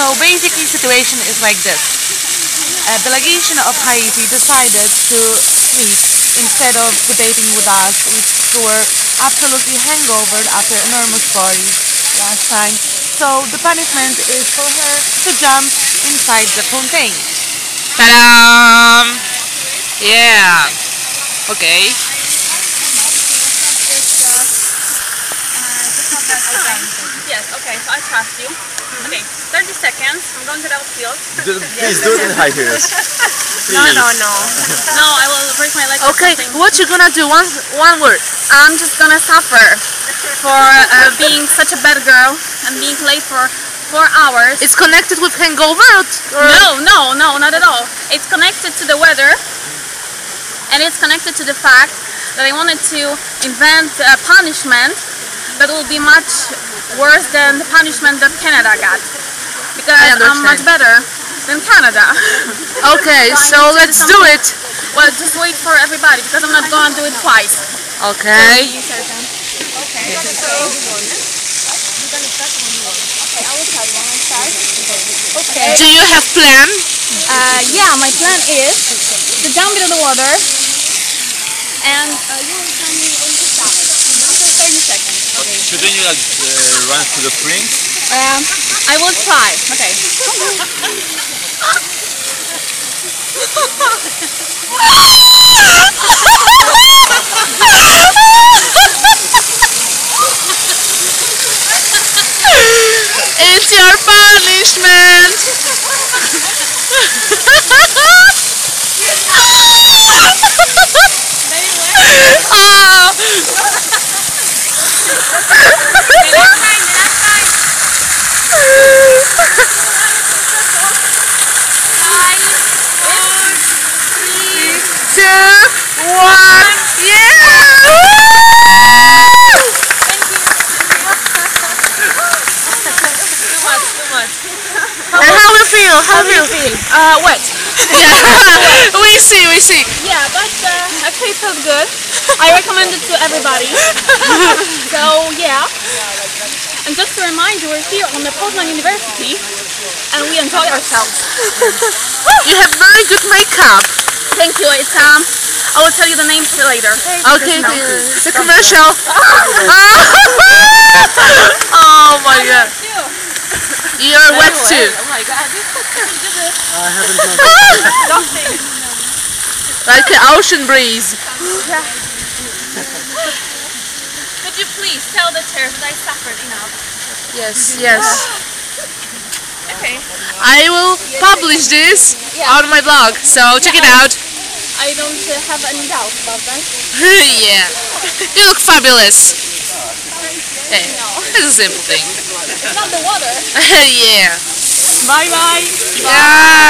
So basically situation is like this. Uh, A delegation of Haiti decided to sleep instead of debating with us, which were absolutely hangovered after enormous party last time. So the punishment is for her to jump inside the fountain. Ta-da! Yeah. Okay. Yes, okay, so I trust you. Okay, 30 seconds. I'm going to the outfield. Do- Please do it in high heels. No, no, no. No, I will break my leg Okay, what you gonna do? One, one word. I'm just gonna suffer for uh, being such a bad girl and being late for four hours. It's connected with hangover? Or, No, no, no, not at all. It's connected to the weather and it's connected to the fact that I wanted to invent a punishment that will be much worse than the punishment that Canada got. Because I'm much better than Canada. Okay, so do let's do it. well, just wait for everybody because I'm not going to do it twice. Okay. Okay. Do you have plan? Uh, yeah, my plan is to jump into the water and uh, you will tell me when to stop. After 30 seconds. Okay. Shouldn't you like uh, run to the spring? Um, I will try. Okay. It's your punishment. oh. Two, one, yeah! And how? How you feel? Uh, wet. Yeah, we see, we see. Yeah, but uh, actually it felt good. I recommend it to everybody. so yeah. And just to remind you, we're here on the Poznan University and we enjoy ourselves. You have very good makeup. Thank you. It's um. I will tell you the names later. Okay, No. it's a commercial. oh my god. You're wet too. I haven't done nothing. Like an ocean breeze. Could you please tell the that I suffered enough? Yes, yes. Okay. I will publish this Yeah. on my blog, so check it out. I don't have any doubt about that. yeah. You look fabulous. Hey, it's a simple thing. It's not the water. yeah. Bye bye. Yeah.